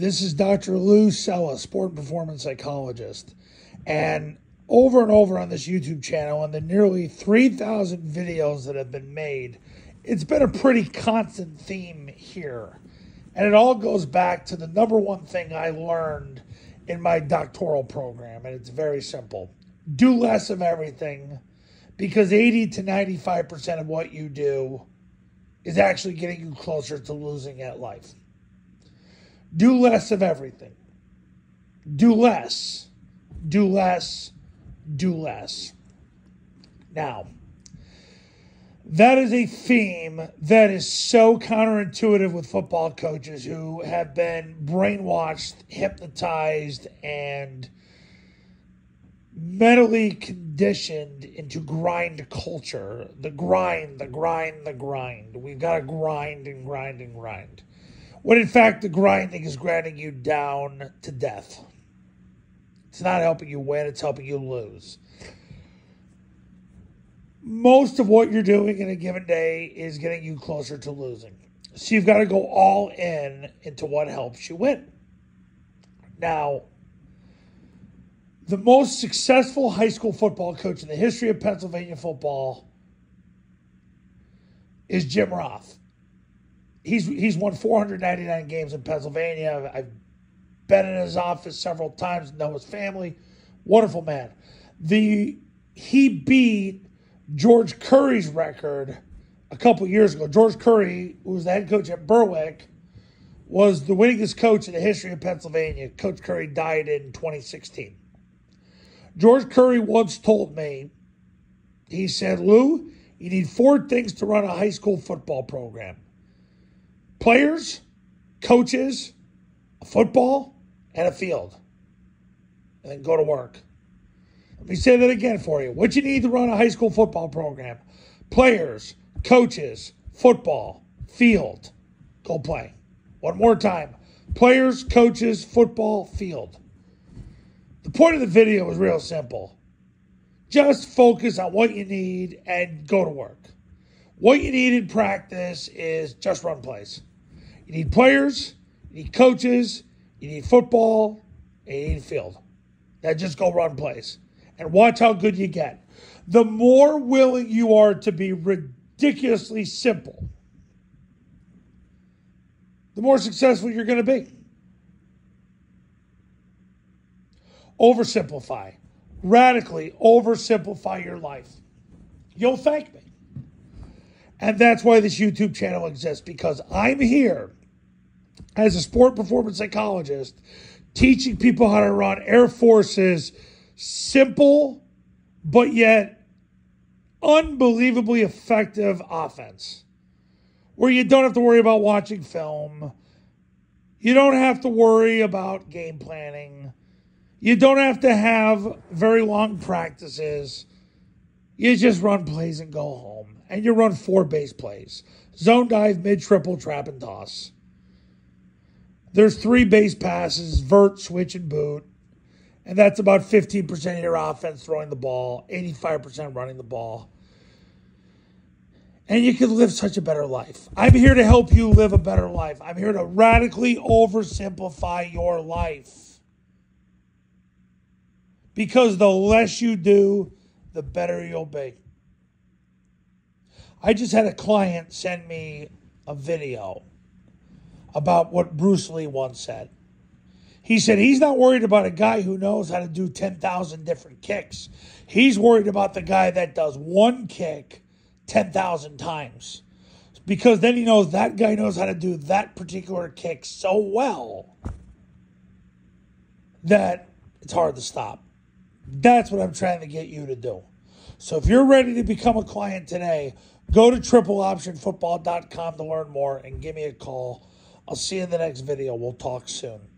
This is Dr. Lou Cella, sport and performance psychologist. And over and over on this YouTube channel, and the nearly 3,000 videos that have been made, it's been a pretty constant theme here. And it all goes back to the number one thing I learned in my doctoral program. And it's very simple do less of everything because 80 to 95% of what you do is actually getting you closer to losing at life. Do less of everything. Do less. Do less. Do less. Now, that is a theme that is so counterintuitive with football coaches who have been brainwashed, hypnotized, and mentally conditioned into grind culture. The grind, the grind, the grind. We've got to grind and grind and grind. When in fact, the grinding is grinding you down to death. It's not helping you win, it's helping you lose. Most of what you're doing in a given day is getting you closer to losing. So you've got to go all in into what helps you win. Now, the most successful high school football coach in the history of Pennsylvania football is Jim Roth. He's he's won 499 games in Pennsylvania. I've been in his office several times, know his family. Wonderful man. The he beat George Curry's record a couple years ago. George Curry, who was the head coach at Berwick, was the winningest coach in the history of Pennsylvania. Coach Curry died in 2016. George Curry once told me, he said, Lou, you need four things to run a high school football program players, coaches, a football, and a field. And then go to work. Let me say that again for you. What you need to run a high school football program players, coaches, football, field. Go play. One more time players, coaches, football, field. The point of the video was real simple. Just focus on what you need and go to work. What you need in practice is just run plays. You need players, you need coaches, you need football, and you need field. Now just go run plays and watch how good you get. The more willing you are to be ridiculously simple, the more successful you're going to be. oversimplify, radically oversimplify your life. You'll thank me. And that's why this YouTube channel exists because I'm here as a sport performance psychologist teaching people how to run Air Force's simple but yet unbelievably effective offense where you don't have to worry about watching film. You don't have to worry about game planning. You don't have to have very long practices. You just run plays and go home. And you run four base plays zone dive, mid triple, trap, and toss. There's three base passes vert, switch, and boot. And that's about 15% of your offense throwing the ball, 85% running the ball. And you can live such a better life. I'm here to help you live a better life. I'm here to radically oversimplify your life. Because the less you do, the better you'll be. I just had a client send me a video about what Bruce Lee once said. He said he's not worried about a guy who knows how to do 10,000 different kicks. He's worried about the guy that does one kick 10,000 times. Because then he knows that guy knows how to do that particular kick so well that it's hard to stop. That's what I'm trying to get you to do. So if you're ready to become a client today, go to tripleoptionfootball.com to learn more and give me a call. I'll see you in the next video. We'll talk soon.